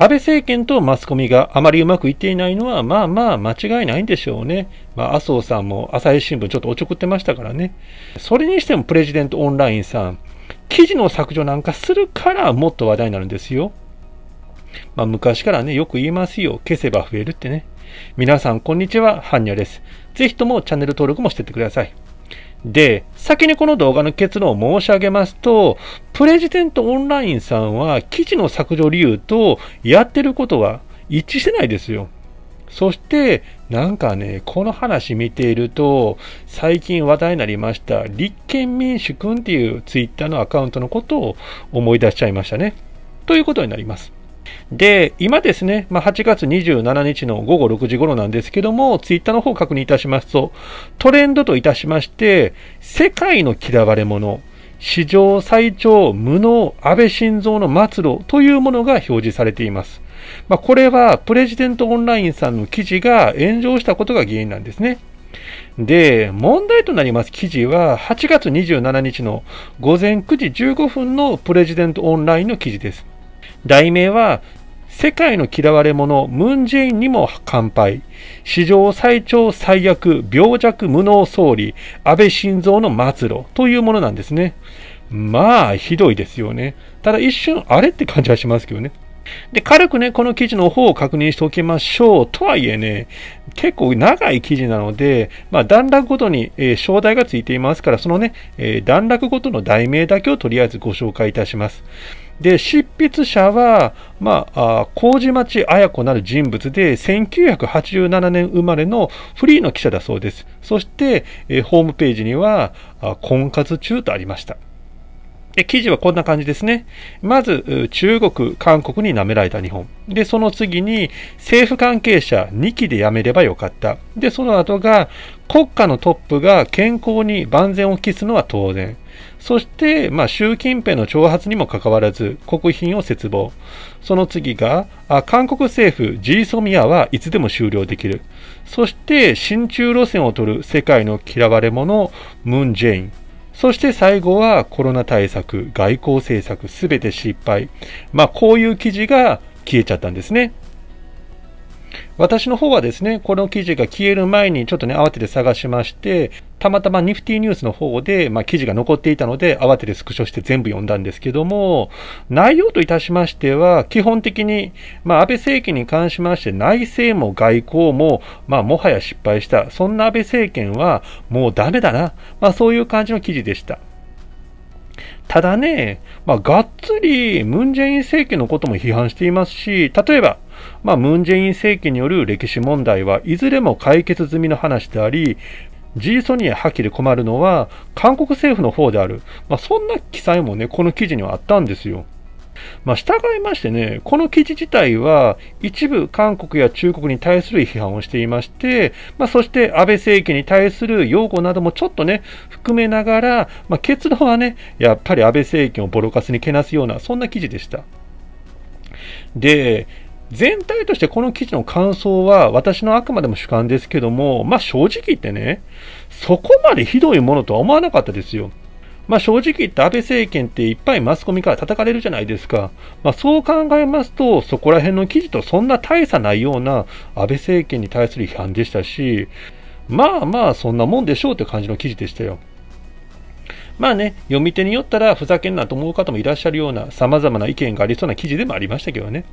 安倍政権とマスコミがあまりうまくいっていないのは、まあまあ間違いないんでしょうね。まあ、麻生さんも朝日新聞ちょっとおちょくってましたからね。それにしてもプレジデントオンラインさん、記事の削除なんかするからもっと話題になるんですよ。まあ、昔からね、よく言いますよ。消せば増えるってね。皆さん、こんにちは。ハンニャです。ぜひともチャンネル登録もしてってください。で、先にこの動画の結論を申し上げますと、プレジデントオンラインさんは記事の削除理由とやってることは一致してないですよ。そして、なんかね、この話見ていると、最近話題になりました、立憲民主君っていうツイッターのアカウントのことを思い出しちゃいましたね。ということになります。で、今ですね、まあ、8月27日の午後6時頃なんですけども、ツイッターの方を確認いたしますと、トレンドといたしまして、世界の嫌われ者、史上最長無能安倍晋三の末路というものが表示されています。まあ、これはプレジデントオンラインさんの記事が炎上したことが原因なんですね。で、問題となります記事は8月27日の午前9時15分のプレジデントオンラインの記事です。題名は、世界の嫌われ者、ムン・ジェインにも乾杯。史上最長最悪、病弱無能総理、安倍晋三の末路というものなんですね。まあ、ひどいですよね。ただ一瞬、あれって感じはしますけどね。で、軽くね、この記事の方を確認しておきましょう。とはいえね、結構長い記事なので、まあ、段落ごとに、えー、章題がついていますから、そのね、えー、段落ごとの題名だけをとりあえずご紹介いたします。で、執筆者は、まあ、麹町綾子なる人物で、1987年生まれのフリーの記者だそうです。そして、えホームページには、婚活中とありました。で、記事はこんな感じですね。まず、中国、韓国に舐められた日本。で、その次に、政府関係者2期で辞めればよかった。で、その後が、国家のトップが健康に万全を期すのは当然。そして、まあ、習近平の挑発にもかかわらず、国賓を切望。その次が、あ韓国政府、ジーソミアはいつでも終了できる。そして、親中路線を取る世界の嫌われ者、ムン・ジェイン。そして最後はコロナ対策、外交政策、すべて失敗。まあ、こういう記事が消えちゃったんですね。私の方はですね、この記事が消える前にちょっとね、慌てて探しまして、たまたまニフティニュースの方で、まあ、記事が残っていたので、慌ててスクショして全部読んだんですけども、内容といたしましては、基本的に、まあ、安倍政権に関しまして、内政も外交も、まあ、もはや失敗した。そんな安倍政権は、もうダメだな。まあ、そういう感じの記事でした。ただね、まあ、がっつりムン・ジェイン政権のことも批判していますし、例えば、まあ、ムン・ジェイン政権による歴史問題はいずれも解決済みの話であり、ジーソニアはっきり困るのは、韓国政府の方である。まあ、そんな記載もね、この記事にはあったんですよ。まあ、従いましてね、この記事自体は一部韓国や中国に対する批判をしていまして、まあ、そして安倍政権に対する擁護などもちょっとね、含めながら、まあ、結論はね、やっぱり安倍政権をボロカスにけなすような、そんな記事でした。で、全体としてこの記事の感想は私のあくまでも主観ですけども、まあ正直言ってね、そこまでひどいものとは思わなかったですよ。まあ正直言って安倍政権っていっぱいマスコミから叩かれるじゃないですか。まあそう考えますと、そこら辺の記事とそんな大差ないような安倍政権に対する批判でしたし、まあまあそんなもんでしょうって感じの記事でしたよ。まあね、読み手によったらふざけんなと思う方もいらっしゃるような様々な意見がありそうな記事でもありましたけどね。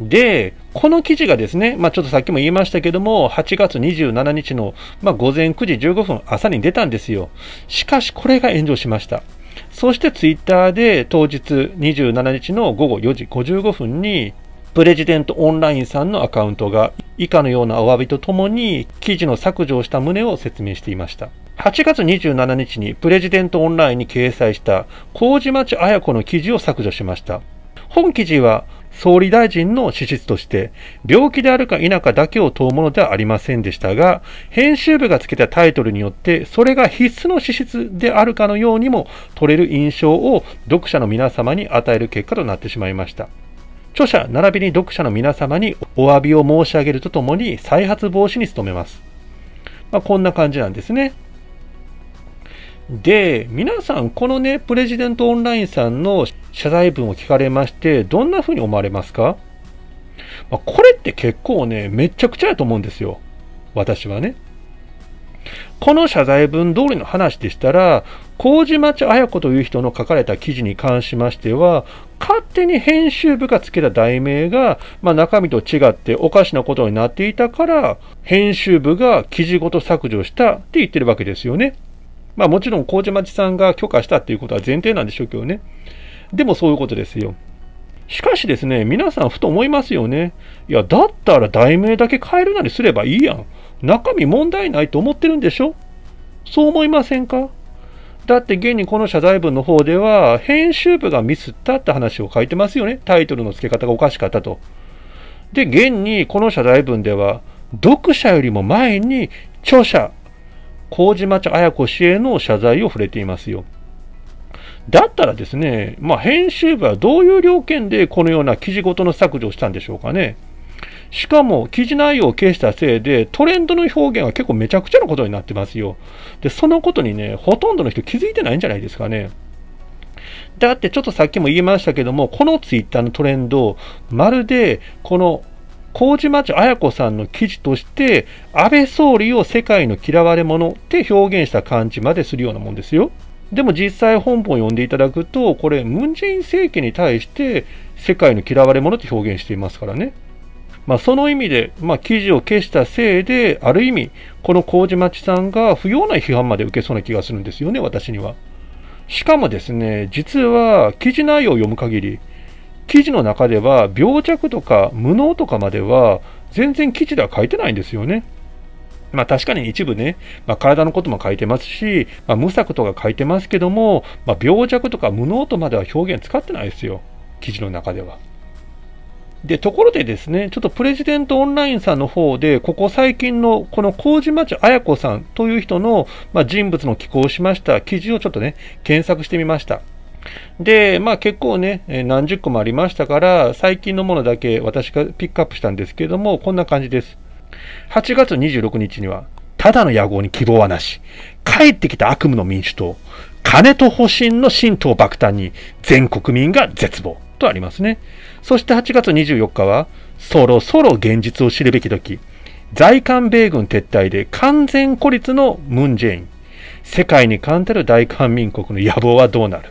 で、この記事がですね、まあ、ちょっとさっきも言いましたけども、8月27日の、まあ、午前9時15分朝に出たんですよ。しかしこれが炎上しました。そしてツイッターで当日27日の午後4時55分に、プレジデントオンラインさんのアカウントが以下のようなお詫びとともに記事の削除をした旨を説明していました。8月27日にプレジデントオンラインに掲載した麹町綾子の記事を削除しました。本記事は総理大臣の資質として、病気であるか否かだけを問うものではありませんでしたが、編集部がつけたタイトルによって、それが必須の資質であるかのようにも取れる印象を読者の皆様に与える結果となってしまいました。著者並びに読者の皆様にお詫びを申し上げるとともに再発防止に努めます。まあ、こんな感じなんですね。で、皆さん、このね、プレジデントオンラインさんの謝罪文を聞かれまして、どんな風に思われますか、まあ、これって結構ね、めちゃくちゃやと思うんですよ。私はね。この謝罪文通りの話でしたら、麹町綾子という人の書かれた記事に関しましては、勝手に編集部がつけた題名が、まあ、中身と違っておかしなことになっていたから、編集部が記事ごと削除したって言ってるわけですよね。まあもちろん麹町さんが許可したっていうことは前提なんでしょうけどね。でもそういうことですよ。しかしですね、皆さんふと思いますよね。いや、だったら題名だけ変えるなりすればいいやん。中身問題ないと思ってるんでしょ？そう思いませんか？だって現にこの謝罪文の方では、編集部がミスったって話を書いてますよね。タイトルの付け方がおかしかったと。で、現にこの謝罪文では、読者よりも前に著者、麹町綾子氏への謝罪を触れていますよ。だったらですね、まあ、編集部はどういう料件でこのような記事ごとの削除をしたんでしょうかね。しかも、記事内容を消したせいで、トレンドの表現は結構めちゃくちゃなことになってますよ。で、そのことにね、ほとんどの人気づいてないんじゃないですかね。だってちょっとさっきも言いましたけども、このツイッターのトレンド、まるで、この、麹町綾子さんの記事として、安倍総理を世界の嫌われ者って表現した感じまでするようなもんですよ。でも実際本文を読んでいただくと、これ、ムン・ジェイン政権に対して世界の嫌われ者って表現していますからね。まあ、その意味で、まあ、記事を消したせいで、ある意味、この麹町さんが不要な批判まで受けそうな気がするんですよね、私には。しかもですね、実は記事内容を読む限り、記事の中では病弱とか無能とかまでは全然記事では書いてないんですよね。まあ確かに一部ね、まあ、体のことも書いてますし、まあ、無策とか書いてますけども、まあ、病弱とか無能とまでは表現使ってないですよ。記事の中では。で、ところでですね、ちょっとプレジデントオンラインさんの方で、ここ最近のこの麹町綾子さんという人の、まあ、人物の寄稿をしました記事をちょっとね、検索してみました。で、まあ結構ね、何十個もありましたから、最近のものだけ私がピックアップしたんですけども、こんな感じです。8月26日には、ただの野望に希望はなし、帰ってきた悪夢の民主党、金と保身の神道爆誕に全国民が絶望とありますね。そして8月24日は、そろそろ現実を知るべき時、在韓米軍撤退で完全孤立のムン・ジェイン、世界に冠たる大韓民国の野望はどうなる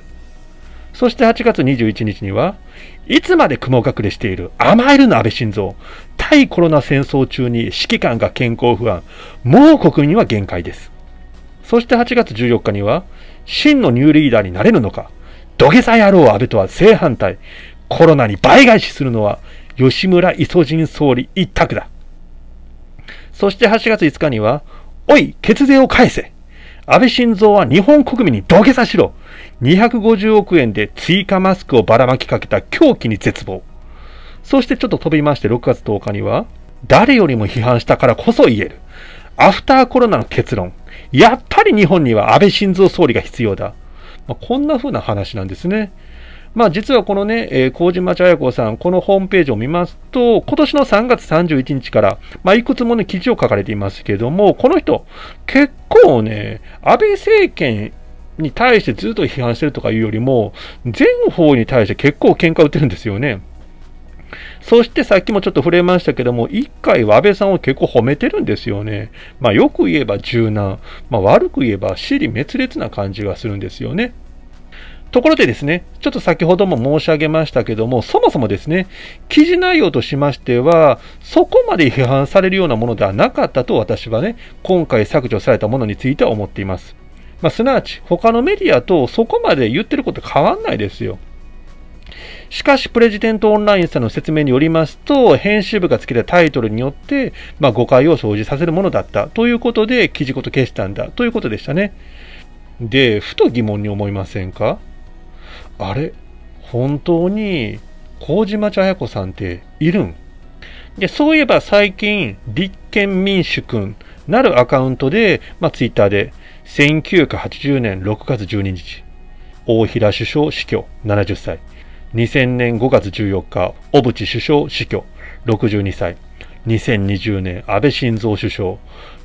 そして8月21日には、いつまで雲隠れしている甘えるの安倍晋三、対コロナ戦争中に指揮官が健康不安、もう国民は限界です。そして8月14日には、真のニューリーダーになれるのか、土下座野郎安倍とは正反対、コロナに倍返しするのは吉村磯人総理一択だ。そして8月5日には、おい、血税を返せ安倍晋三は日本国民に土下座しろ !250 億円で追加マスクをばらまきかけた狂気に絶望。そしてちょっと飛びまして6月10日には、誰よりも批判したからこそ言える。アフターコロナの結論。やっぱり日本には安倍晋三総理が必要だ。まあ、こんな風な話なんですね。まあ実はこのね、えー、麹町彩子さん、このホームページを見ますと、今年の3月31日から、まあいくつもね、記事を書かれていますけども、この人、結構ね、安倍政権に対してずっと批判してるとかいうよりも、全方に対して結構喧嘩売ってるんですよね。そしてさっきもちょっと触れましたけども、一回は安倍さんを結構褒めてるんですよね。まあよく言えば柔軟、まあ悪く言えば尻滅裂な感じがするんですよね。ところでですね、ちょっと先ほども申し上げましたけども、そもそもですね、記事内容としましては、そこまで批判されるようなものではなかったと私はね、今回削除されたものについては思っています。まあ、すなわち、他のメディアとそこまで言ってること変わんないですよ。しかし、プレジデントオンラインさんの説明によりますと、編集部がつけたタイトルによって、まあ、誤解を生じさせるものだったということで、記事ごと消したんだということでしたね。で、ふと疑問に思いませんか？あれ？本当に麹町彩子さんっているん？で、そういえば最近、立憲民主君なるアカウントで、まあ、ツイッターで、1980年6月12日、大平首相死去70歳。2000年5月14日、小渕首相死去62歳。2020年安倍晋三首相、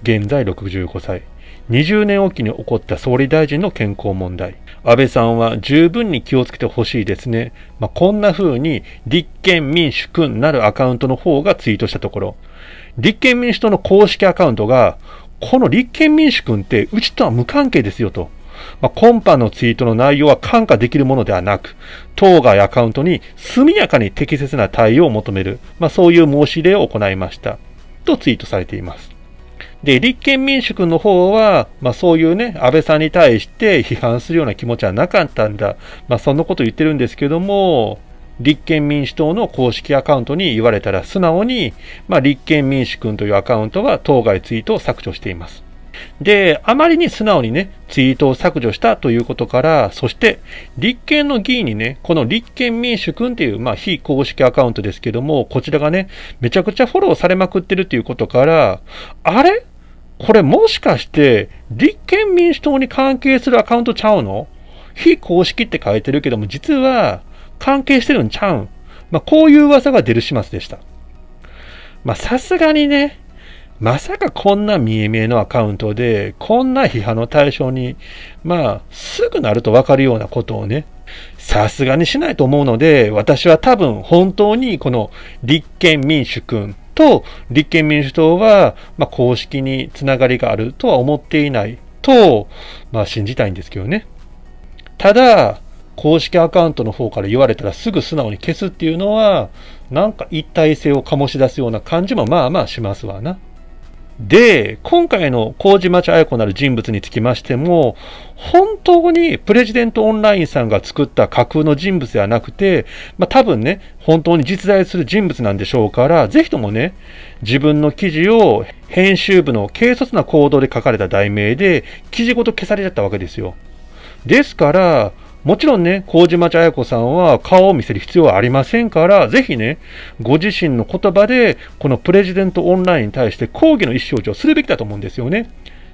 現在65歳。20年おきに起こった総理大臣の健康問題。安倍さんは十分に気をつけてほしいですね。まあ、こんな風に立憲民主君なるアカウントの方がツイートしたところ、立憲民主党の公式アカウントが、この立憲民主君ってうちとは無関係ですよと。まあ、今般のツイートの内容は看過できるものではなく、当該アカウントに速やかに適切な対応を求める、まあ、そういう申し入れを行いました。とツイートされています。で、立憲民主君の方は、まあそういうね、安倍さんに対して批判するような気持ちはなかったんだ。まあそんなこと言ってるんですけども、立憲民主党の公式アカウントに言われたら素直に、まあ立憲民主君というアカウントは当該ツイートを削除しています。で、あまりに素直にね、ツイートを削除したということから、そして、立憲の議員にね、この立憲民主君っていう、まあ、非公式アカウントですけども、こちらがね、めちゃくちゃフォローされまくってるということから、あれ？これもしかして、立憲民主党に関係するアカウントちゃうの？非公式って書いてるけども、実は関係してるんちゃうん？まあ、こういう噂が出る始末でした。まあ、さすがにね、まさかこんな見え見えのアカウントで、こんな批判の対象に、まあ、すぐなるとわかるようなことをね、さすがにしないと思うので、私は多分本当にこの立憲民主君と立憲民主党は、まあ、公式につながりがあるとは思っていないと、まあ、信じたいんですけどね。ただ、公式アカウントの方から言われたらすぐ素直に消すっていうのは、なんか一体性を醸し出すような感じもまあまあしますわな。で、今回の麹町彩子なる人物につきましても、本当にプレジデントオンラインさんが作った架空の人物ではなくて、まあ多分ね、本当に実在する人物なんでしょうから、ぜひともね、自分の記事を編集部の軽率な行動で書かれた題名で、記事ごと消されちゃったわけですよ。ですから、もちろんね、麹町彩子さんは顔を見せる必要はありませんから、ぜひね、ご自身の言葉で、このプレジデントオンラインに対して抗議の意思表示をするべきだと思うんですよね。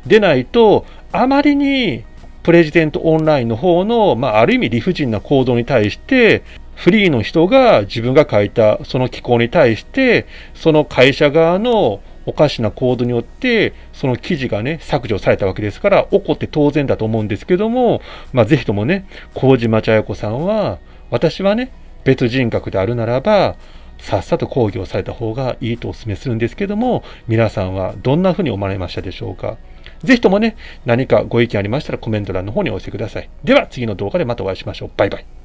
でないと、あまりにプレジデントオンラインの方の、まあ、ある意味理不尽な行動に対して、フリーの人が自分が書いたその機構に対して、その会社側のおかしな行動によって、その記事がね、削除されたわけですから、怒って当然だと思うんですけども、まあ、ぜひともね、麹町彩子さんは、私はね、別人格であるならば、さっさと抗議をされた方がいいとお勧めするんですけども、皆さんはどんな風に思われましたでしょうかぜひともね、何かご意見ありましたらコメント欄の方にお寄せください。では次の動画でまたお会いしましょう。バイバイ。